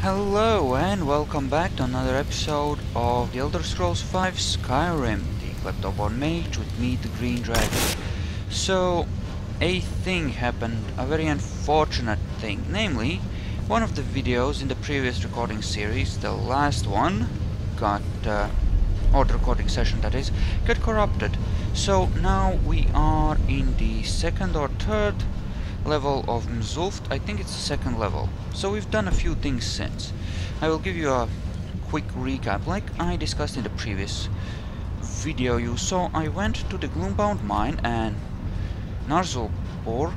Hello and welcome back to another episode of The Elder Scrolls V Skyrim, the Kleptoborn Mage with me, the Green Dragon. So, a thing happened, a very unfortunate thing, namely, one of the videos in the previous recording series, the last one, got, uh, or the recording session that is, got corrupted. So now we are in the second or third level of Mzulft. I think it's the second level. So we've done a few things since. I will give you a quick recap. Like I discussed in the previous video you saw, I went to the Gloombound mine and Narzulbur.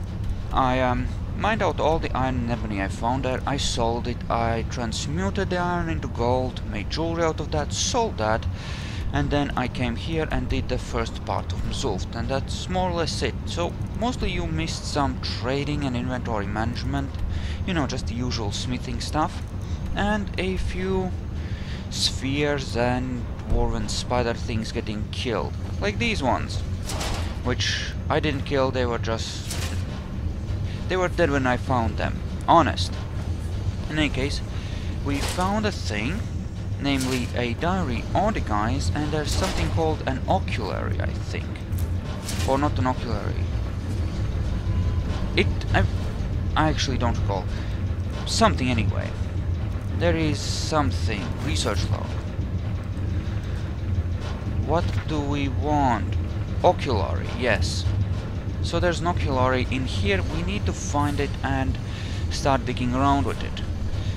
I um, mined out all the iron and ebony I found there. I sold it. I transmuted the iron into gold, made jewelry out of that, sold that and then I came here and did the first part of Mzulft and that's more or less it. So mostly you missed some trading and inventory management, you know, just the usual smithing stuff, and a few spheres and dwarven spider things getting killed, like these ones, which I didn't kill, they were just... they were dead when I found them, honest. In any case, we found a thing namely a diary on the guys, and there's something called an Oculory, I think. Or not an Oculory. It... I, I actually don't recall. Something anyway. There is something. Research log. What do we want? Oculory, yes. So there's an Oculory in here. We need to find it and start digging around with it.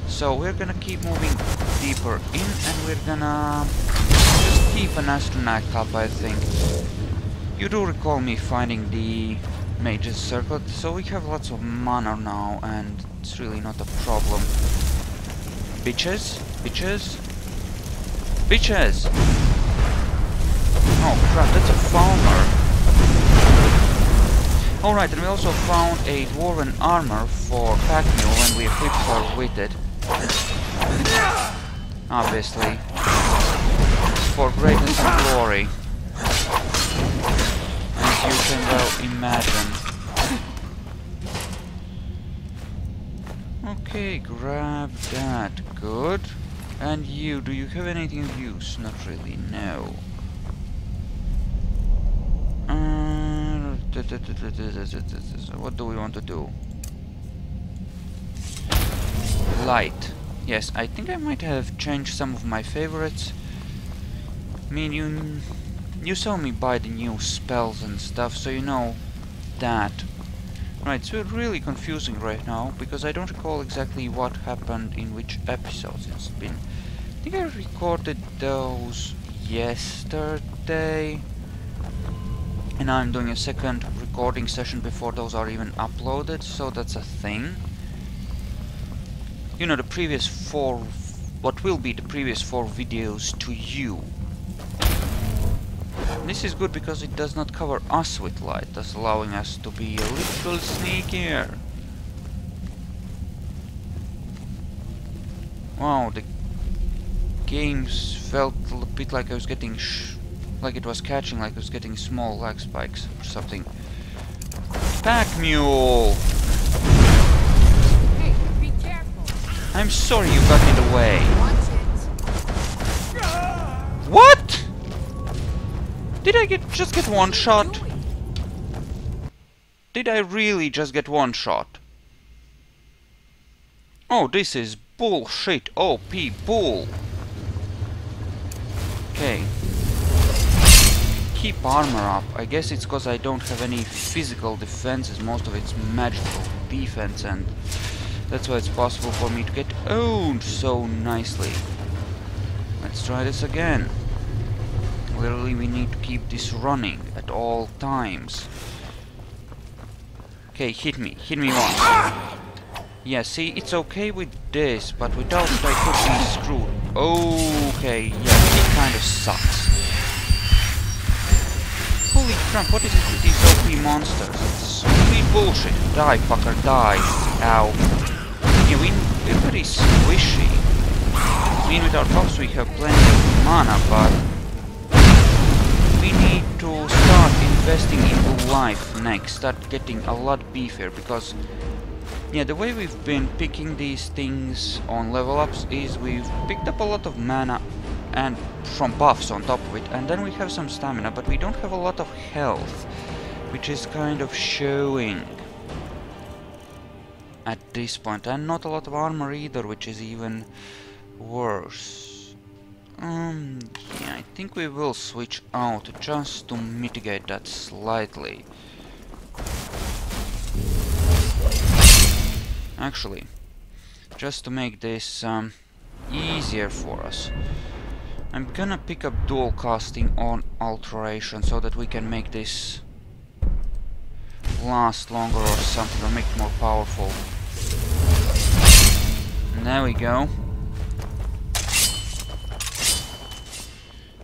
So we're gonna keep moving deeper in and we're gonna just keep an atronach up I think. You do recall me finding the mage's circlet, so we have lots of mana now and it's really not a problem. Bitches? Bitches? Bitches! Oh crap, that's a Falmer. Alright, and we also found a dwarven armor for Packmule and we equipped her with it. Obviously. For greatness and glory. As you can well imagine. Okay, grab that. Good. And you, do you have anything of use? Not really, no. Uh, what do we want to do? light. Yes, I think I might have changed some of my favorites. I mean, you, you saw me buy the new spells and stuff, so you know that. Right, so it's really confusing right now, because I don't recall exactly what happened in which episodes it's been. I think I recorded those yesterday, and I'm doing a second recording session before those are even uploaded, so that's a thing you know, the previous four, what will be the previous four videos to you. This is good because it does not cover us with light, thus allowing us to be a little sneakier. Wow, the games felt a bit like I was getting like it was catching, like I was getting small lag spikes or something. Pack mule! I'm sorry you got in the way. What? Did I get just get one shot? Did I really just get one shot? Oh, this is bullshit. OP bull. Okay. Keep armor up. I guess it's because I don't have any physical defenses. Most of it's magical defense and that's why it's possible for me to get owned so nicely. Let's try this again. Literally, we need to keep this running at all times. Okay, hit me. Hit me once. Yeah, see, it's okay with this, but without it I could be screwed. Okay, yeah, it kind of sucks. Holy crap, what is it with these OP monsters? It's complete bullshit. Die, fucker, die. Ow. We, we're pretty squishy. I mean, with our box we have plenty of mana, but we need to start investing into life next, start getting a lot beefier, because yeah, the way we've been picking these things on level ups is we've picked up a lot of mana and from buffs on top of it, and then we have some stamina, but we don't have a lot of health, which is kind of showing at this point, and not a lot of armor either, which is even worse. Um, yeah, I think we will switch out just to mitigate that slightly. Actually, just to make this um, easier for us, I'm gonna pick up dual casting on alteration so that we can make this last longer or something or make it more powerful. There we go.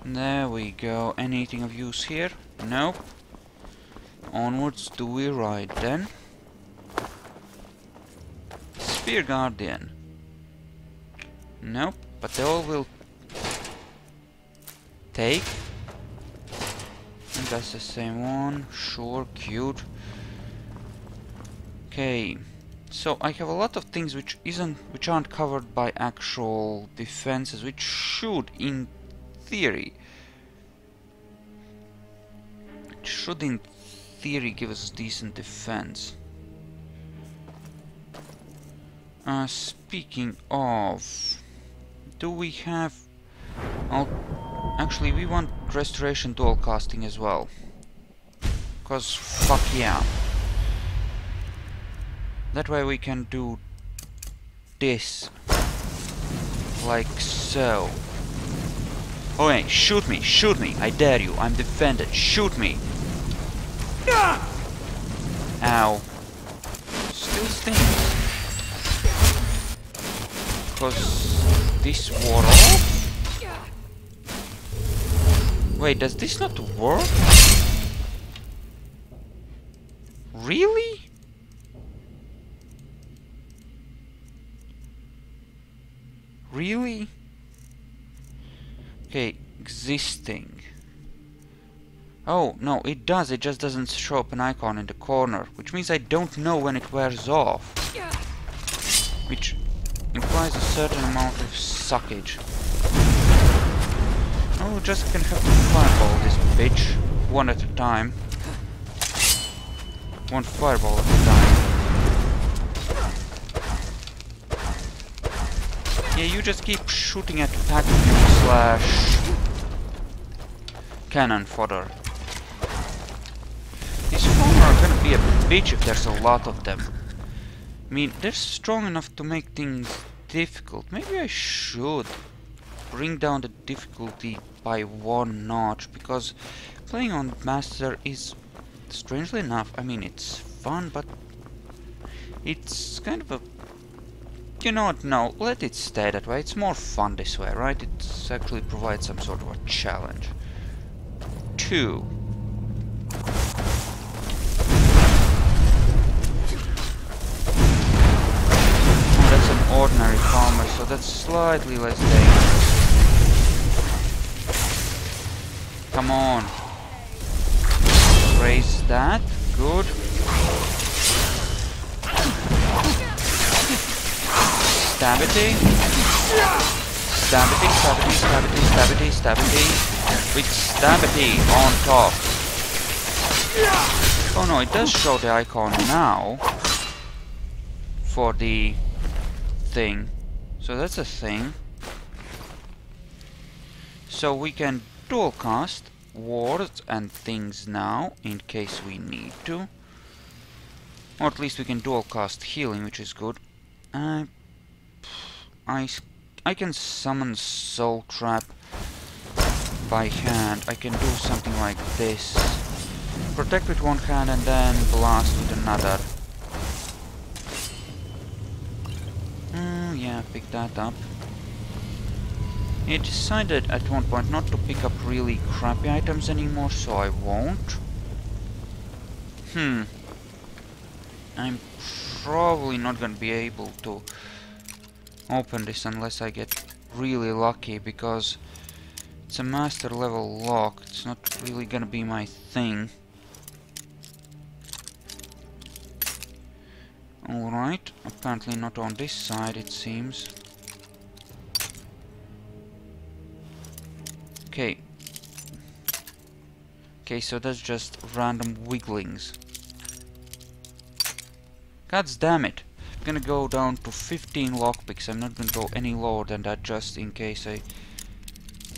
There we go. Anything of use here? Nope. Onwards do we ride then. Sphere Guardian. Nope, but they all will take. And that's the same one. Sure, cute. Okay. So I have a lot of things which isn't which aren't covered by actual defenses, which should in theory should in theory give us decent defense. Uh, speaking of, do we have... I'll Actually, we want restoration dual casting as well. Because fuck yeah. That way we can do this. Like so. Oh hey, shoot me, shoot me, I dare you, I'm defended, shoot me! Ow. Still stings. Because this off? Wait, does this not work? Really? Really? Okay, existing. Oh, no, it does, it just doesn't show up an icon in the corner, which means I don't know when it wears off. Which implies a certain amount of suckage. Oh, just gonna have to fireball this bitch, one at a time. One fireball at a time. Yeah, you just keep shooting at vacuum slash cannon fodder. These foam are gonna be a bitch if there's a lot of them. I mean, they're strong enough to make things difficult. Maybe I should bring down the difficulty by one notch because playing on master is strangely enough I mean it's fun but it's kind of a you know what no let it stay that way it's more fun this way right it actually provides some sort of a challenge two that's an ordinary Falmer so that's slightly less dangerous Come on. Raise that. Good. Stabity. Stabity, stabity, stabity, stabity, stabity. With stabity on top. Oh no, it does show the icon now. For the thing. So that's a thing. So we can dual cast wards and things now in case we need to. Or at least we can dual cast healing, which is good. Uh, I, I can summon Soul Trap by hand. I can do something like this. Protect with one hand and then blast with another. Mm, yeah, pick that up. He decided at one point not to pick up really crappy items anymore, so I won't. Hmm. I'm probably not gonna be able to open this unless I get really lucky, because it's a master level lock. It's not really gonna be my thing. Alright, apparently not on this side it seems. Okay. Okay, so that's just random wigglings. God damn it! I'm gonna go down to 15 lockpicks. I'm not gonna go any lower than that just in case I...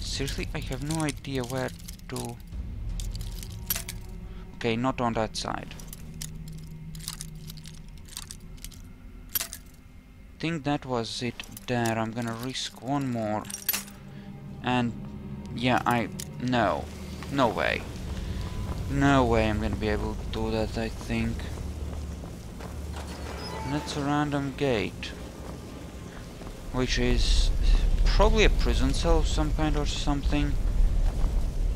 Seriously, I have no idea where to... Okay, not on that side. think that was it there. I'm gonna risk one more. And yeah, I... No. No way. No way I'm gonna be able to do that, I think. that's a random gate. Which is probably a prison cell of some kind or something.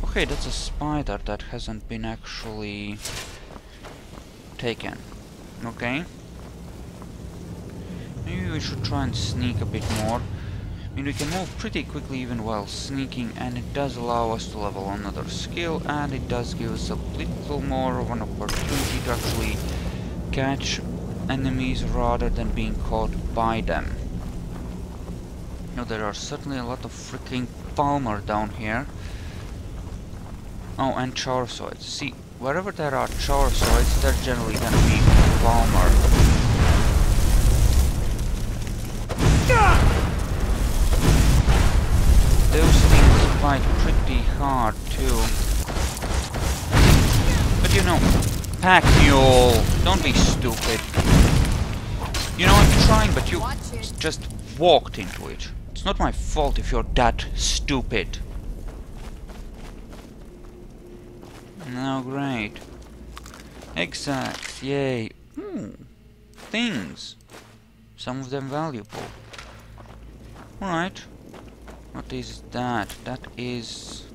Okay, that's a spider that hasn't been actually taken. Okay. Maybe we should try and sneak a bit more. I mean, we can move pretty quickly even while sneaking, and it does allow us to level another skill, and it does give us a little more of an opportunity to actually catch enemies rather than being caught by them. Now, there are certainly a lot of freaking Falmer down here. Oh, and Charozoids. See, wherever there are Charozoids, they're generally gonna be Falmer. Those things fight pretty hard too. But you know, pack mule, don't be stupid. You know, I'm trying, but you just walked into it. It's not my fault if you're that stupid. No, great. Exact, yay. Hmm. Things. Some of them valuable. Alright. What is that? That is...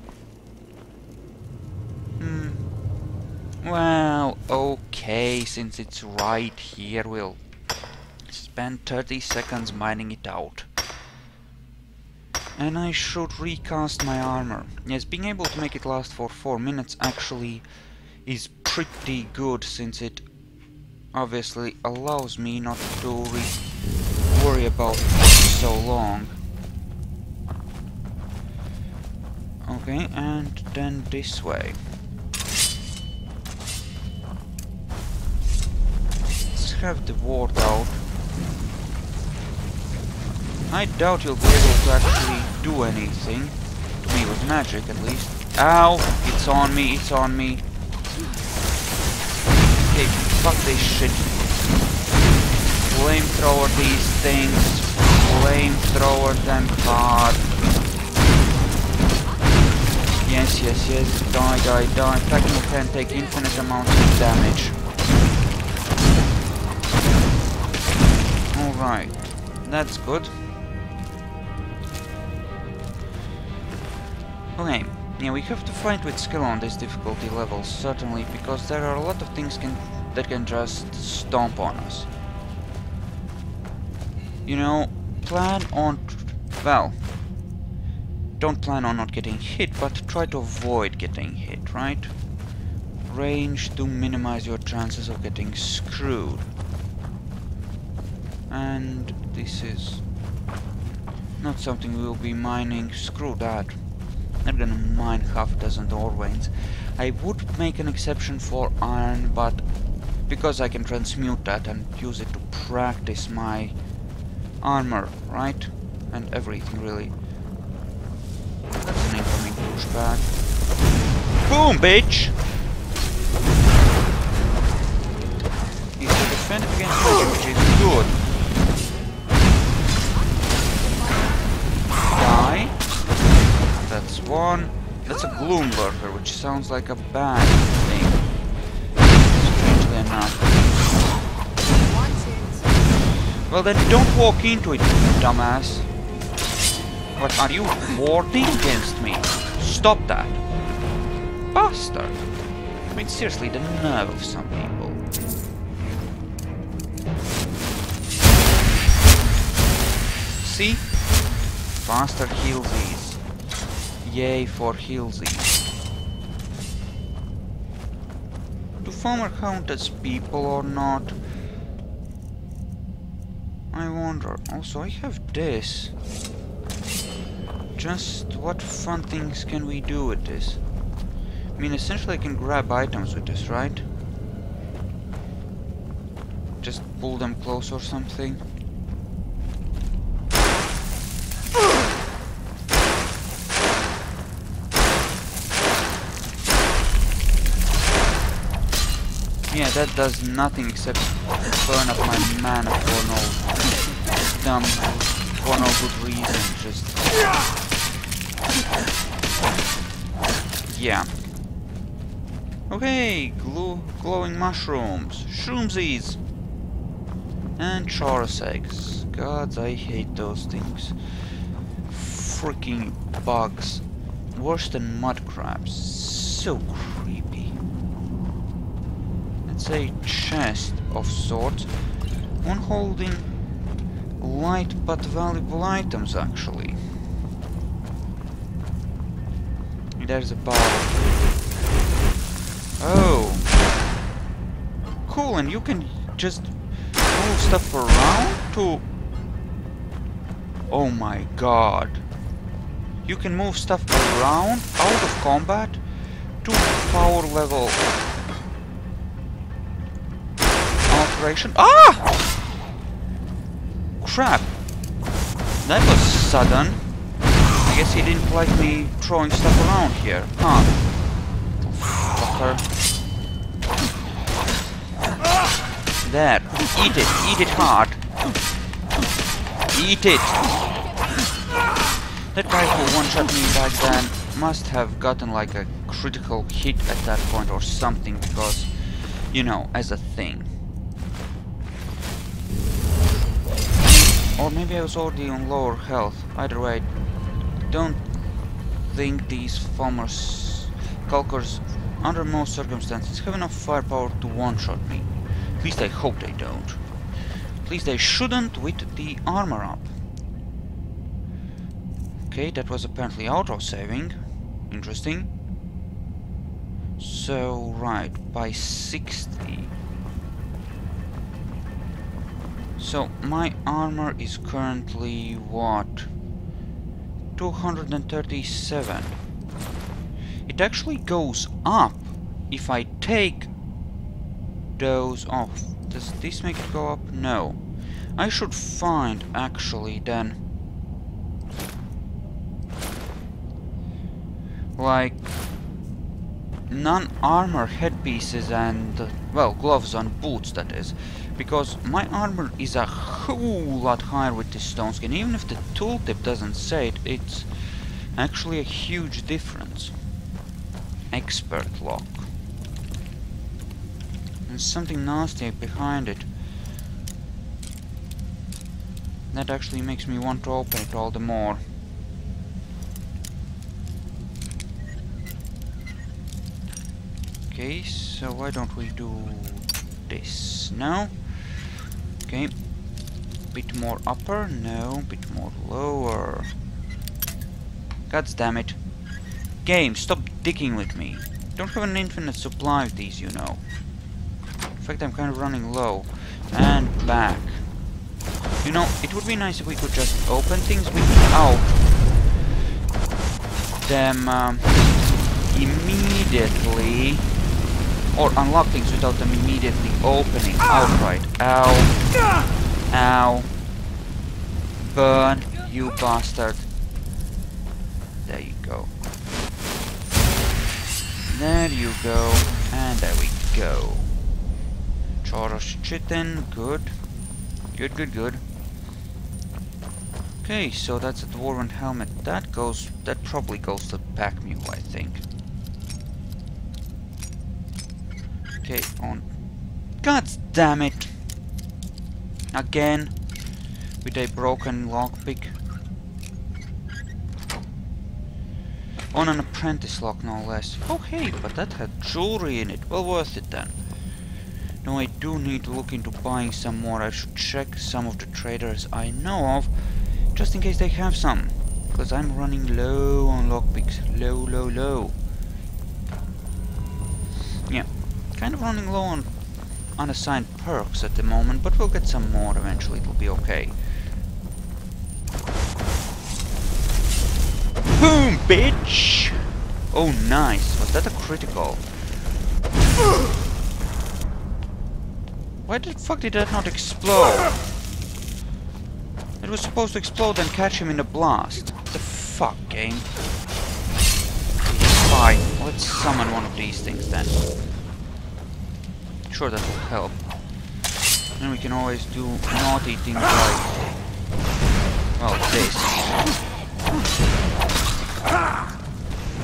Hmm. Well, okay, since it's right here, we'll spend 30 seconds mining it out. And I should recast my armor. Yes, being able to make it last for 4 minutes actually is pretty good, since it obviously allows me not to worry about so long. Okay, and then this way. Let's have the ward out. I doubt you'll be able to actually do anything. To me with magic at least. Ow! It's on me, it's on me. Okay, fuck this shit. Flamethrower these things. Flamethrower them hard. Yes, yes, yes. Die, die, die. Techno can take infinite amounts of damage. Alright. That's good. Okay. Yeah, we have to fight with skill on this difficulty level, certainly, because there are a lot of things can, that can just stomp on us. You know, plan on... well, don't plan on not getting hit, but try to avoid getting hit, right? Range to minimize your chances of getting screwed. And this is not something we'll be mining. Screw that. I'm gonna mine half a dozen ore veins. I would make an exception for iron, but because I can transmute that and use it to practice my armor, right? And everything, really. That's an incoming pushback. Boom, bitch! He's defended against magic, which is good. One. That's a gloom lurker, which sounds like a bad thing. Strangely enough. Well then don't walk into it, dumbass. What are you warding against me? Stop that. Bastard. I mean, seriously, the nerve of some people. See? Faster healsies. Yay for healsies. Do Falmer count as people or not? I wonder. Also, I have this. Just what fun things can we do with this? I mean, essentially I can grab items with this, right? Just pull them close or something. Yeah, that does nothing except burn up my mana for no dumb, for no good reason, just... Yeah. Okay, glue, glowing mushrooms, shroomsies, and Chaurus eggs. Gods, I hate those things. Freaking bugs. Worse than mud crabs. So. It's a chest of sorts. One holding light but valuable items actually. There's a bar. Oh. Cool, and you can just move stuff around to... Oh my god. You can move stuff around, out of combat, to power level alteration. Ah! Crap. That was sudden. I guess he didn't like me throwing stuff around here. Huh. Fucker. There. Eat it. Eat it hard. Eat it. That guy who one-shot me back then must have gotten like a critical hit at that point or something because, you know, as a thing. Or maybe I was already on lower health. Either way, don't think these Falmers, Culkers, under most circumstances, have enough firepower to one-shot me. At least I hope they don't. At least they shouldn't with the armor up. Okay, that was apparently auto-saving. Interesting. So, right, by 60. So, my armor is currently, what? 237. It actually goes up if I take those off. Does this make it go up? No. I should find, actually, then... Like... Non-armor headpieces and... well, gloves and boots, that is. Because my armor is a whole lot higher with this stone skin. Even if the tooltip doesn't say it, it's actually a huge difference. Expert lock. There's something nasty behind it. That actually makes me want to open it all the more. Okay, so why don't we do this now? Okay. Bit more upper? No. Bit more lower. God damn it. Game, stop digging with me. Don't have an infinite supply of these, you know. In fact, I'm kind of running low. And back. You know, it would be nice if we could just open things without them um, immediately or unlock things without them immediately opening outright. Ow. Ow. Burn, you bastard. There you go. There you go. And there we go. Chaurus chitin, good. Good, good, good. Okay, so that's a dwarven helmet. That goes, that probably goes to pack mule, I think. Okay, on. God damn it! Again, with a broken lockpick. On an apprentice lock, no less. Oh hey, but that had jewelry in it. Well worth it then. No, I do need to look into buying some more. I should check some of the traders I know of, just in case they have some. Because I'm running low on lockpicks. Low, low, low. Yeah, kind of running low on unassigned perks at the moment, but we'll get some more eventually, it'll be okay. Boom, bitch! Oh, nice. Was that a critical? Why the fuck did that not explode? It was supposed to explode and catch him in a blast. What the fuck, game? Fine, let's summon one of these things then. Sure, that will help. And we can always do naughty things like... Well, this.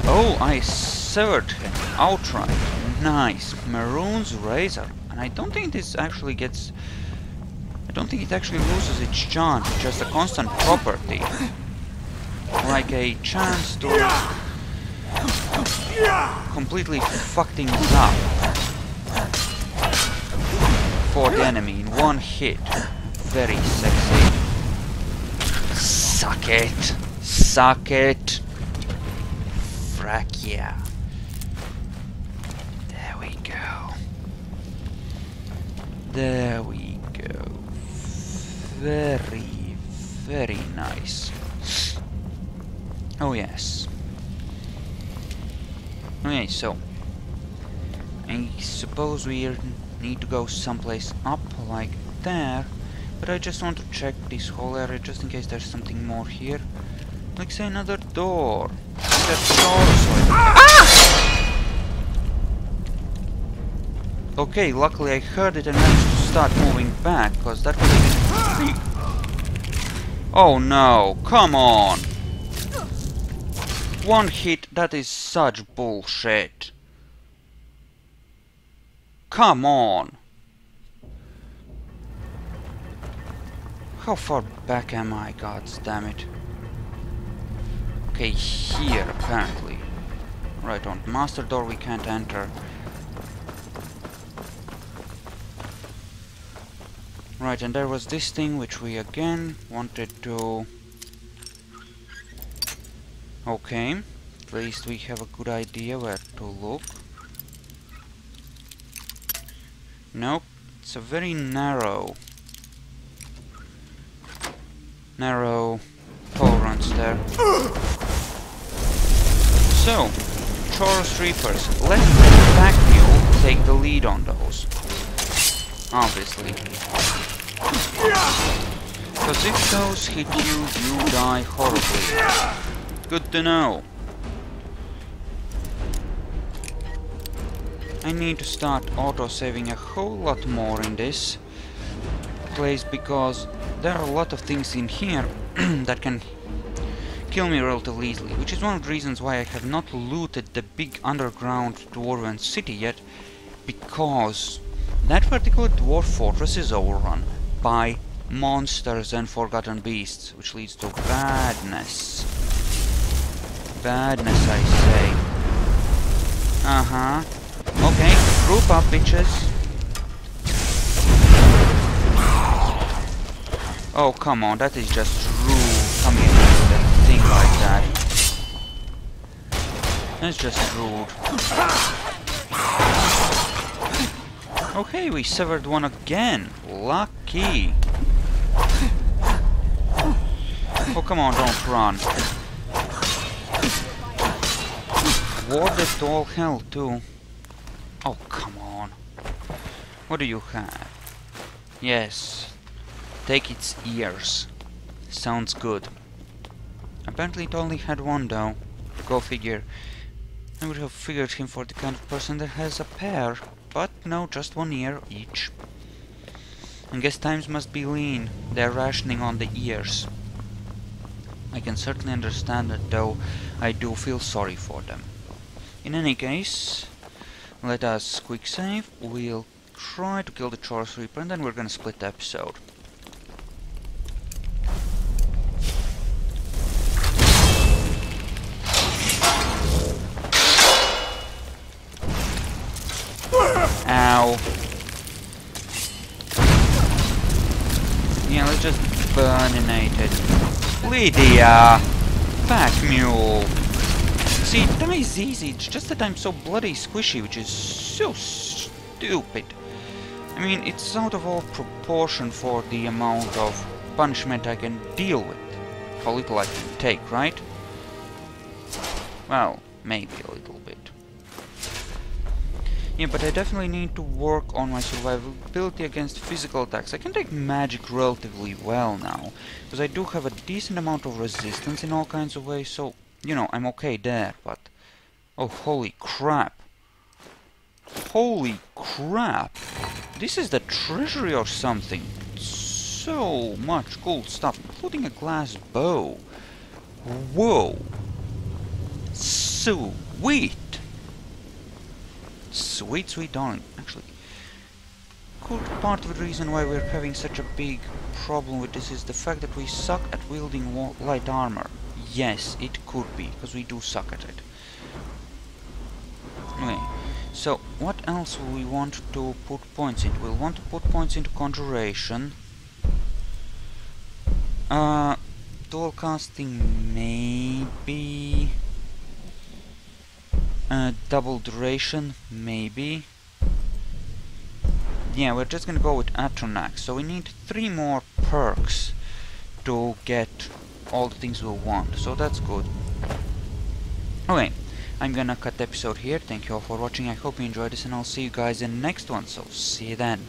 Oh, I severed him outright. Nice. Mehrunes' Razor. And I don't think this actually gets I don't think it actually loses its charm, just a constant property. Like a chance to completely fuck things up for the enemy in one hit. Very sexy. Suck it! Suck it! Frack yeah. There we go. There we go. very, very nice. Oh yes. Okay, so I suppose we need to go someplace up like there, but I just want to check this whole area just in case there's something more here. Like say another door. Ah! Okay, luckily I heard it and managed to start moving back, because that would have. Oh no, come on! One hit, that is such bullshit. Come on! How far back am I, god damn it? Okay, here, apparently. Right, on master door we can't enter. Right, and there was this thing which we again wanted to... Okay, at least we have a good idea where to look. Nope, it's a very narrow... Narrow pole runs there. So, Chaurus Reapers, let the pack mule take the lead on those. Obviously. Because if those hit you, you die horribly. Good to know. I need to start auto-saving a whole lot more in this place because there are a lot of things in here that can kill me relatively easily, which is one of the reasons why I have not looted the big underground dwarven city yet, because that particular dwarf fortress is overrun by monsters and forgotten beasts, which leads to badness. Badness, I say. Uh-huh. Okay, group up, bitches. Oh, come on, that is just rude coming in with a thing like that. That's just rude. Okay, we severed one again. Lucky. Oh, come on, don't run. Warded to all hell, too. Oh, come on. What do you have? Yes. Take its ears. Sounds good. Apparently it only had one, though. Go figure. I would have figured him for the kind of person that has a pair. But no, just one ear each. I guess times must be lean. They're rationing on the ears. I can certainly understand it, though I do feel sorry for them. In any case, let us quick save. We'll try to kill the Chaurus Reaper and then we're gonna split the episode. Ow. Yeah, let's just burninate it. Lydia! Pack mule! See, it dies easy, it's just that I'm so bloody squishy, which is so stupid. I mean, it's out of all proportion for the amount of punishment I can deal with. How little I can take, right? Well, maybe a little bit. Yeah, but I definitely need to work on my survivability against physical attacks. I can take magic relatively well now, because I do have a decent amount of resistance in all kinds of ways, so, you know, I'm okay there, but... Oh, holy crap. Holy crap! This is the treasury or something. So much cool stuff, including a glass bow. Whoa! Sweet! Sweet, sweet darling. Actually, could part of the reason why we're having such a big problem with this is the fact that we suck at wielding light armor. Yes, it could be, because we do suck at it. Okay, so what else will we want to put points into? We'll want to put points into Conjuration. Uh, dual casting maybe... Uh, double duration, maybe. Yeah, we're just gonna go with Atronach. So we need three more perks to get all the things we want. So that's good. Okay, I'm gonna cut the episode here. Thank you all for watching. I hope you enjoyed this and I'll see you guys in the next one. So see you then.